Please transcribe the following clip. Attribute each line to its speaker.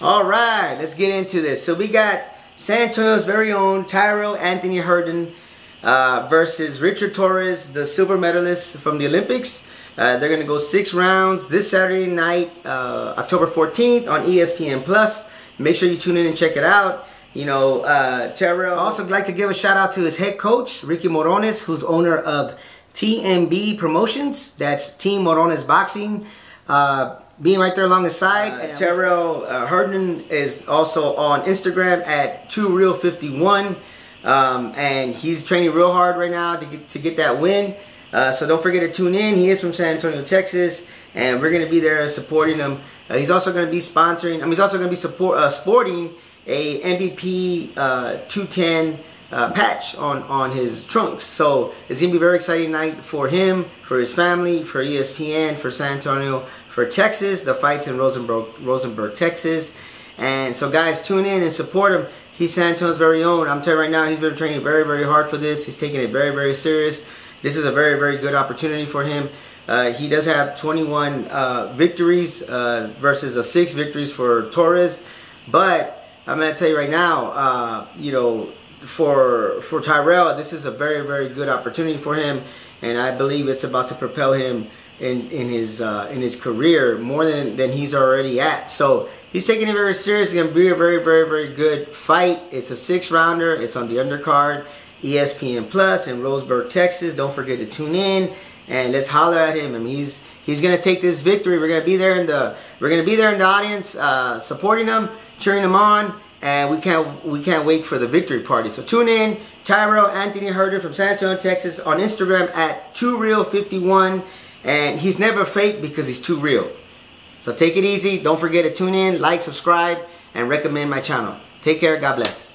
Speaker 1: All right, let's get into this. So we got San Antonio's very own Tyrell Anthony Herndon uh, versus Richard Torres, the silver medalist from the Olympics. Uh, they're going to go six rounds this Saturday night, uh, October 14th on ESPN Plus. Make sure you tune in and check it out. You know, uh, Tyrell. Also, like to give a shout out to his head coach, Ricky Morones, who's owner of TMB Promotions. That's Team Morones Boxing. Uh, being right there along his side. Uh, Tyrell uh, Herndon is also on Instagram at 2Real51. Um, and he's training real hard right now to get, to get that win. Uh, so don't forget to tune in. He is from San Antonio, Texas, and we're going to be there supporting him. Uh, he's also going to be sponsoring. I mean, he's also going to be support uh, sporting a MBP uh, 210 uh, patch on on his trunks. So it's going to be a very exciting night for him, for his family, for ESPN, for San Antonio, for Texas. The fights in Rosenberg, Rosenberg, Texas. And so, guys, tune in and support him. He's San Antonio's very own. I'm telling you right now, he's been training very, very hard for this. He's taking it very, very serious. This is a very, very good opportunity for him. Uh, he does have 21 uh, victories uh, versus a six victories for Torres. But I'm going to tell you right now, uh, you know, for for Tyrell, this is a very, very good opportunity for him, and I believe it's about to propel him in in his uh, in his career more than than he's already at. So he's taking it very serious. It's gonna be a very, very, very good fight. It's a six rounder. It's on the undercard. ESPN Plus in Rosenberg, Texas. Don't forget to tune in and let's holler at him. I mean, he's he's gonna take this victory. We're gonna be there in the we're gonna be there in the audience, uh, supporting him, cheering him on, and we can't we can't wait for the victory party. So tune in, Tyrell Anthony Herndon from San Antonio, Texas, on Instagram at 2real51, and he's never fake because he's too real. So take it easy. Don't forget to tune in, like, subscribe, and recommend my channel. Take care. God bless.